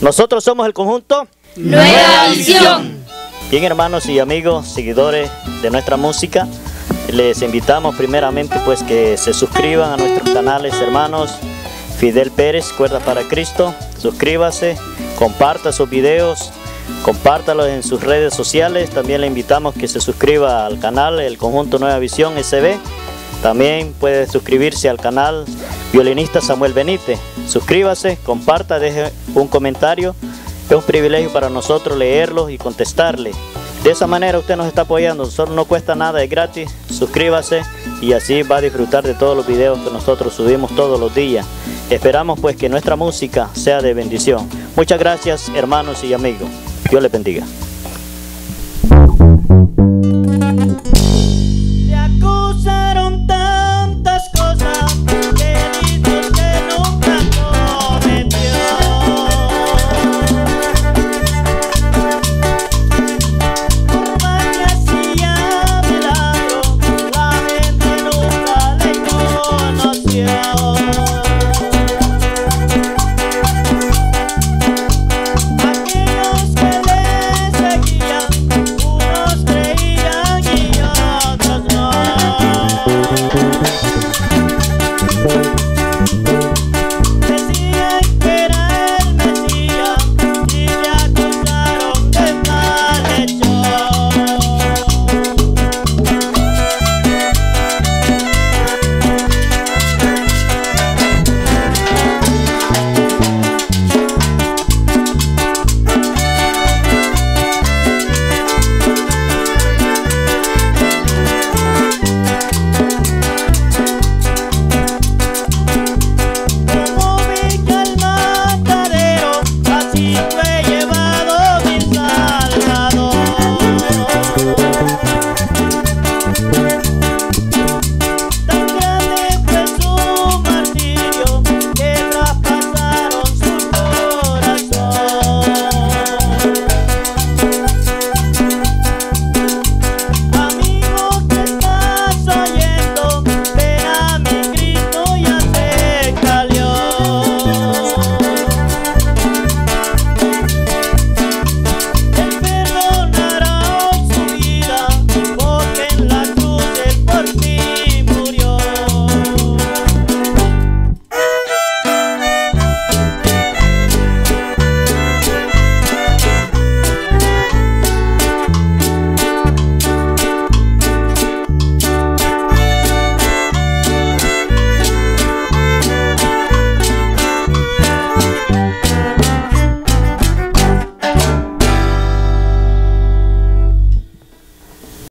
Nosotros somos el conjunto Nueva Visión. Bien hermanos y amigos, seguidores de nuestra música, les invitamos primeramente pues que se suscriban a nuestros canales hermanos. Fidel Pérez, Cuerda para Cristo, suscríbase, comparta sus videos, compártalos en sus redes sociales, también le invitamos que se suscriba al canal El Conjunto Nueva Visión SB, también puede suscribirse al canal Violinista Samuel Benítez, suscríbase, comparta, deje un comentario, es un privilegio para nosotros leerlos y contestarle. De esa manera usted nos está apoyando, solo no cuesta nada, es gratis, suscríbase y así va a disfrutar de todos los videos que nosotros subimos todos los días. Esperamos pues que nuestra música sea de bendición. Muchas gracias hermanos y amigos. Dios les bendiga.